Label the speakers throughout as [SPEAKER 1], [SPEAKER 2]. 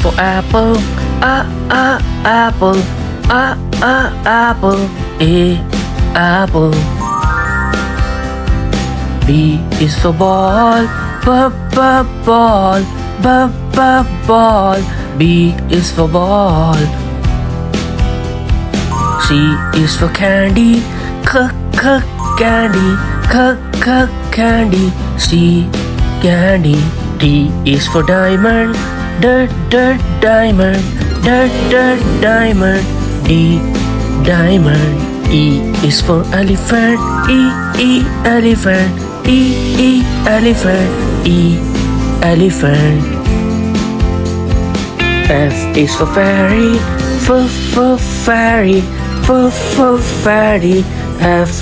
[SPEAKER 1] for apple. A a apple. A a apple. A apple. B is for ball. B b ball. B b ball. B is for ball. C is for candy. C c candy. C c candy. C candy. D is for diamond. D d diamond. D d diamond. D diamond. E is for elephant. E e elephant. E e elephant. E elephant. F is for fairy. F f fairy. F f fairy. F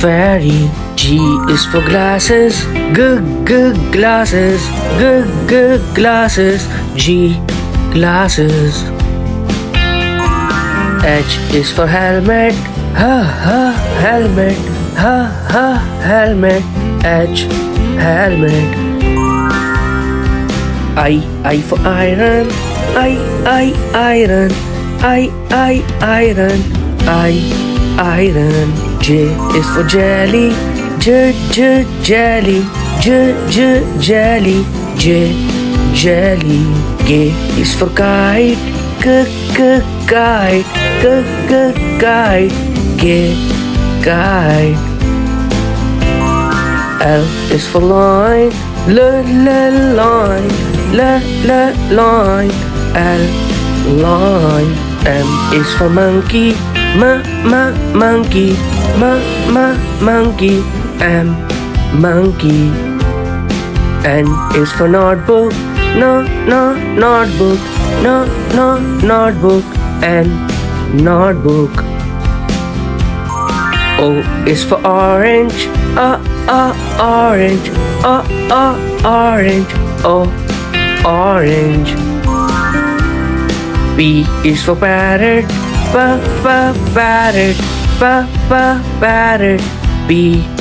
[SPEAKER 1] fairy. G is for glasses. G g glasses. G g glasses. G glasses. H is for helmet. H h helmet. H h helmet. H helmet. I I for iron. I I iron. I I iron. I iron. J is for jelly. J J jelly. J J jelly. J jelly. K is for kite. K K kite. K K kite. K kite. L is for line. L L line. L L line. L line. M is for monkey. M M monkey. M M monkey. M monkey. N is for notebook. No no notebook. No no notebook. N notebook. O is for orange. A a orange. A a orange. O orange. P is for parrot. P p parrot. P p parrot. P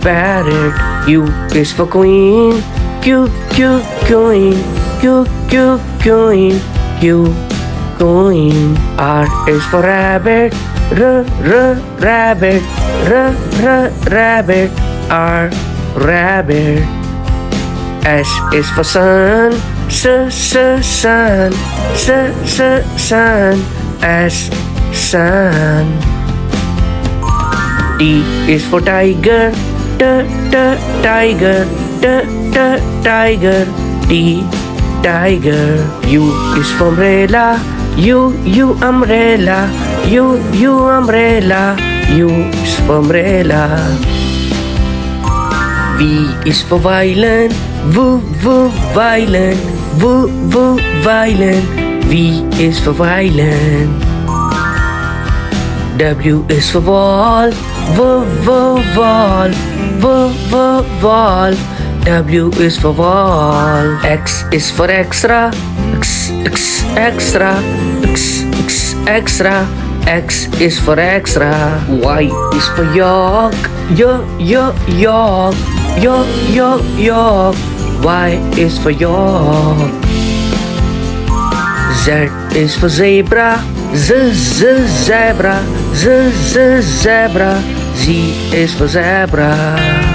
[SPEAKER 1] parrot. U is for queen. Q q queen. Q q queen. Q queen. R is for rabbit. R r rabbit. R r rabbit. R rabbit. S is for sun. S s sun. S s sun. S sun. T is for tiger. T t tiger. T t tiger. T tiger. U is for umbrella. U U umbrella. U U umbrella. U is for umbrella. V is for violin. V V violin. V V violin. V is for violin. W is for wall. V V wall. V V wall. W is for wall. X is for extra. X X extra. X X extra. X is for extra. Y is for york. Yo yo york. Yo yo york. Y is for york. Z is for zebra. Z z zebra. Z z zebra. Z is for zebra.